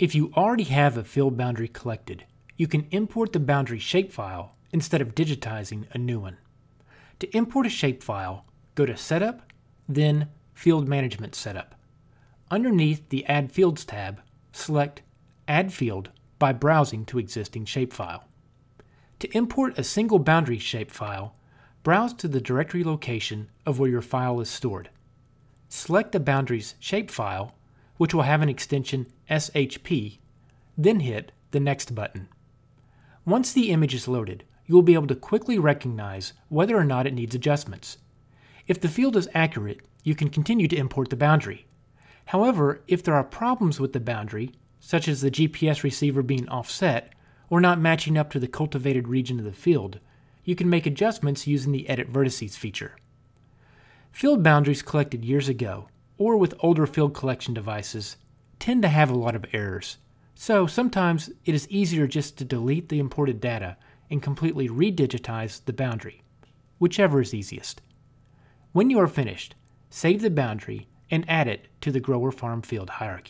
If you already have a field boundary collected, you can import the boundary shapefile instead of digitizing a new one. To import a shapefile, go to Setup, then Field Management Setup. Underneath the Add Fields tab, select Add Field by browsing to existing shapefile. To import a single boundary shapefile, browse to the directory location of where your file is stored. Select the boundary's shapefile, which will have an extension SHP, then hit the Next button. Once the image is loaded, you will be able to quickly recognize whether or not it needs adjustments. If the field is accurate, you can continue to import the boundary. However, if there are problems with the boundary, such as the GPS receiver being offset or not matching up to the cultivated region of the field, you can make adjustments using the Edit Vertices feature. Field boundaries collected years ago, or with older field collection devices, tend to have a lot of errors, so sometimes it is easier just to delete the imported data and completely redigitize the boundary, whichever is easiest. When you are finished, save the boundary and add it to the grower farm field hierarchy.